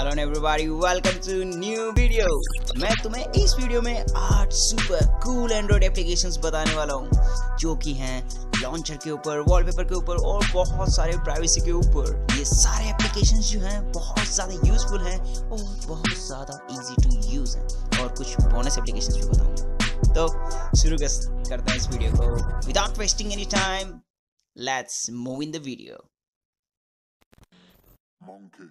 Hello everybody welcome to new video मैं तुम्हें इस वीडियो में आठ सुपर कूल एंड्रॉइड एप्लीकेशंस बताने वाला हूँ, जो कि हैं लॉन्चर के ऊपर वॉलपेपर के ऊपर और बहुत सारे प्राइवेसी के ऊपर। ये सारे एप्लीकेशंस जो हैं बहुत ज़्यादा यूजफुल हैं और बहुत ज़्यादा इजी टू यूज़ हैं। और कुछ बोनस एप्लीकेशंस भी बताऊँगा। तो शुरू करते हैं इस वीडियो को। Without wasting any time let's move in the video Monkey.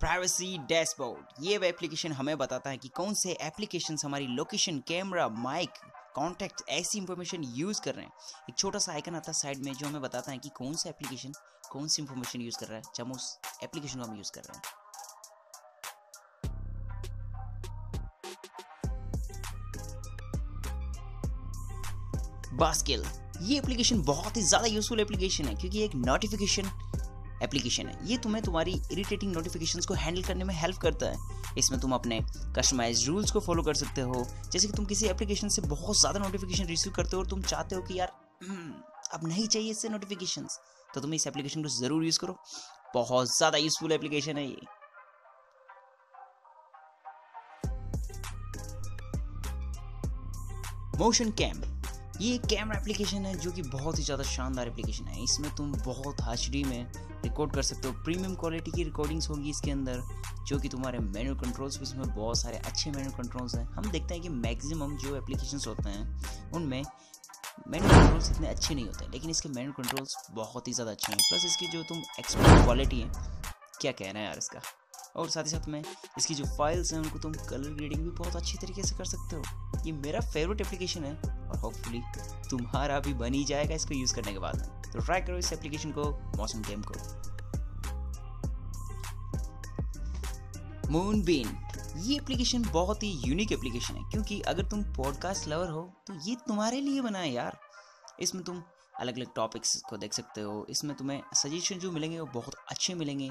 Privacy dashboard ये एप्लीकेशन हमें बताता है कि कौन से एप्लीकेशन हमारी लोकेशन कैमरा माइक कॉन्टैक्ट ऐसी इंफॉर्मेशन यूज़ कर रहे हैं। एक छोटा सा आइकन आता है साइड में जो हमें बताता है कि कौन सा एप्लीकेशन कौन सी इंफॉर्मेशन यूज़ कर रहा है, जब उस एप्लीकेशन को हम यूज़ कर रहे हैं। बास्किल ये एप्लीकेशन बहुत ही ज़्यादा यूजफुल एप्लीकेशन है, क्योंकि एक नोटिफिकेशन एप्लीकेशन है। ये तुम्हें तुम्हारी इरिटेटिंग नोटिफिकेशंस को हैंडल करने में हेल्प करता है। इसमें तुम अपने कस्टमाइज रूल्स को फॉलो कर सकते हो। जैसे कि तुम किसी एप्लीकेशन से बहुत ज़्यादा नोटिफिकेशन रिसीव करते हो और तुम चाहते हो कि यार हम्म, अब नहीं चाहिए इससे नोटिफिकेशन तो तुम इस एप्लीकेशन को ज़रूर यूज़ करो। बहुत ज़्यादा यूजफुल एप्लीकेशन है ये। मोशन कैम ये कैमरा एप्लीकेशन है जो कि बहुत ही ज़्यादा शानदार एप्लीकेशन है। इसमें तुम बहुत एच में रिकॉर्ड कर सकते हो। प्रीमियम क्वालिटी की रिकॉर्डिंग्स होगी इसके अंदर, जो कि तुम्हारे मेनू कंट्रोल्स भी इसमें बहुत सारे अच्छे मेन्यू कंट्रोल्स हैं। हम देखते हैं कि मैक्सिमम जो एप्लीकेशंस होते हैं, उनमें मेन्यू कंट्रोल्स इतने अच्छे नहीं होते लेकिन इसके मेन्यू कंट्रोल्स बहुत ही ज़्यादा अच्छे हैं। प्लस इसकी जो तुम एक्सपोर्ट क्वालिटी है, क्या कहना है यार इसका? और साथ ही साथ में इसकी जो फाइल्स हैं, उनको तुम कलर ग्रेडिंग भी बहुत अच्छी तरीके से कर सकते हो। ये मेरा फेवरेट एप्लीकेशन है। और होपफुली तुम्हारा भी बन ही जाएगा इसको यूज़ करने के बाद। तो ट्राई करो इस एप्लीकेशन को मौसम गेम को। मून बीन ये एप्लीकेशन बहुत ही यूनिक एप्लीकेशन है, क्योंकि अगर तुम पॉडकास्ट लवर हो तो ये तुम्हारे लिए बना है यार। इसमें तुम अलग अलग टॉपिक्स को देख सकते हो, इसमें तुम्हें सजेशन जो मिलेंगे वो बहुत अच्छे मिलेंगे।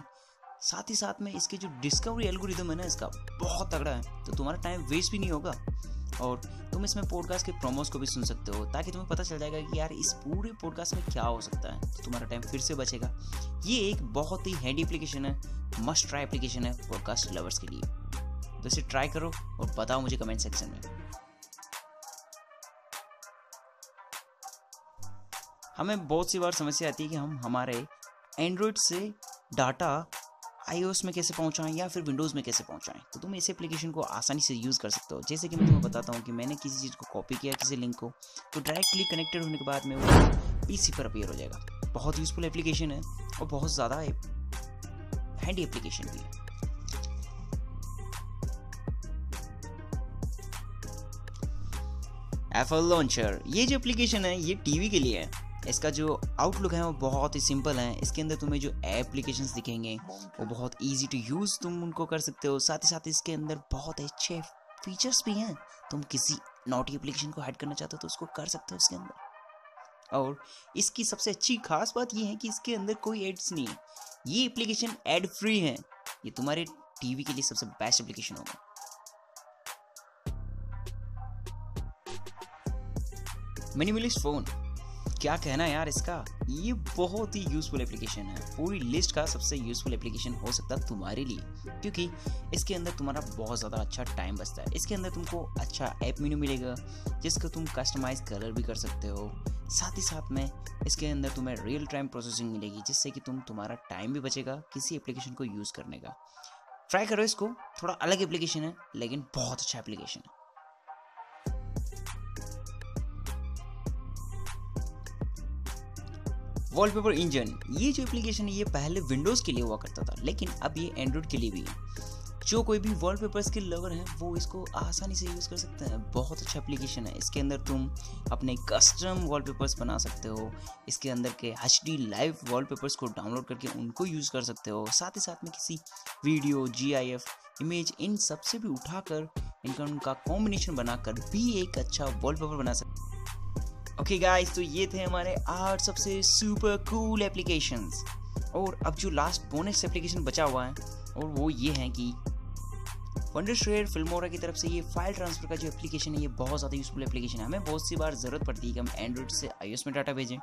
साथ ही साथ में इसके जो डिस्कवरी एल्गोरिदम है ना, इसका बहुत तगड़ा है तो तुम्हारा टाइम वेस्ट भी नहीं होगा। और तुम इसमें पॉडकास्ट के प्रोमोस को भी सुन सकते हो, ताकि तुम्हें पता चल जाएगा कि यार इस पूरे पॉडकास्ट में क्या हो सकता है तो तुम्हारा टाइम फिर से बचेगा। ये एक बहुत ही हैंडी एप्लीकेशन है मस्ट ट्राई एप्लीकेशन है पॉडकास्ट लवर्स के लिए। तो इसे ट्राई करो और बताओ मुझे कमेंट सेक्शन में। हमें बहुत सी बार समस्या आती है कि हम हमारे एंड्रॉयड से डाटा आईओएस में कैसे पहुंचाएँ या फिर विंडोज़ में कैसे पहुंचाएँ? तो तुम इस एप्लीकेशन को आसानी से यूज़ कर सकते हो। जैसे कि मैं तुम्हें बताता हूँ कि मैंने किसी चीज़ को कॉपी किया किसी लिंक को तो डायरेक्टली कनेक्टेड होने के बाद में वो पीसी पर अपेयर हो जाएगा। बहुत यूज़फुल एप्लीकेशन है और बहुत ज़्यादा हैंडी एप्लीकेशन भी है। एफल लॉन्चर ये जो एप्लीकेशन है, ये टीवी के लिए है। इसका जो आउटलुक है वो बहुत ही सिंपल है। इसके अंदर तुम्हें जो एप्लीकेशंस दिखेंगे, वो बहुत इजी टू यूज़ तुम उनको कर सकते हो। साथ ही साथ इसके अंदर बहुत अच्छे फीचर्स भी हैं। तुम किसी नोटी एप्लीकेशन को हाइड करना चाहते हो तो उसको कर सकते हो इसके अंदर। और इसकी सबसे अच्छी खास बात यह है कि इसके अंदर कोई एड्स नहीं है। ये एप्लीकेशन एड फ्री है। ये तुम्हारे टीवी के लिए सबसे बेस्ट एप्लीकेशन होगा। मिनिमलिस्ट फ़ोन क्या कहना यार इसका? ये बहुत ही यूजफुल एप्लीकेशन है। पूरी लिस्ट का सबसे यूजफुल एप्लीकेशन हो सकता है तुम्हारे लिए। क्योंकि इसके अंदर तुम्हारा बहुत ज़्यादा अच्छा टाइम बचता है। इसके अंदर तुमको अच्छा ऐप मेन्यू मिलेगा, जिसको तुम कस्टमाइज कलर भी कर सकते हो। साथ ही साथ में इसके अंदर तुम्हें रियल टाइम प्रोसेसिंग मिलेगी, जिससे कि तुम तुम्हारा टाइम भी बचेगा किसी एप्लीकेशन को यूज़ करने का। ट्राई करो इसको। थोड़ा अलग एप्लीकेशन है, लेकिन बहुत अच्छा एप्लीकेशन है। वॉलपेपर इंजन ये जो एप्लीकेशन है, ये पहले विंडोज़ के लिए हुआ करता था, लेकिन अब ये एंड्रॉइड के लिए भी है। जो कोई भी वॉलपेपर्स के लवर हैं, वो इसको आसानी से यूज़ कर सकते हैं। बहुत अच्छा एप्लीकेशन है। इसके अंदर तुम अपने कस्टम वॉलपेपर्स बना सकते हो। इसके अंदर के एच डी लाइव वॉलपेपर्स को डाउनलोड करके उनको यूज़ कर सकते हो। साथ ही साथ में किसी video G I F image इन सबसे भी उठाकर इनका उनका कॉम्बिनेशन बनाकर भी एक अच्छा वॉलपेपर बना सकते ओके गाइस तो ये थे हमारे आठ सबसे सुपर कूल एप्लीकेशंस और अब जो लास्ट बोनस एप्लीकेशन बचा हुआ है, और वो ये है कि वंडर वंडरश्रेयर फिल्मोरा की तरफ़ से ये फ़ाइल ट्रांसफ़र का जो एप्लीकेशन है, ये बहुत ज़्यादा यूजफुल एप्लीकेशन है। हमें बहुत सी बार ज़रूरत पड़ती है कि हम एंड्रॉइड से आई में डाटा भेजें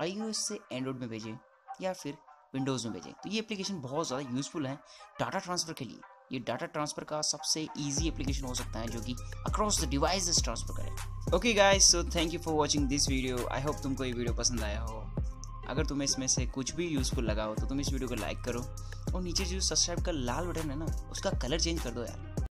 आईओएस से एंड्रॉइड में भेजें, या फिर विंडोज़ में भेजें। तो ये एप्लीकेशन बहुत ज़्यादा यूज़फुल है डाटा ट्रांसफ़र के लिए। ये डाटा ट्रांसफ़र का सबसे ईजी एप्लीकेशन हो सकता है, जो कि अक्रॉस द डिवाइसेस ट्रांसफ़र करे। Okay guys so thank you for watching this video I hope तुमको ये वीडियो पसंद आया हो। अगर तुम्हें इसमें से कुछ भी यूज़फुल लगा हो तो तुम इस वीडियो को लाइक करो। और नीचे जो सब्सक्राइब का लाल बटन है ना, उसका कलर चेंज कर दो यार।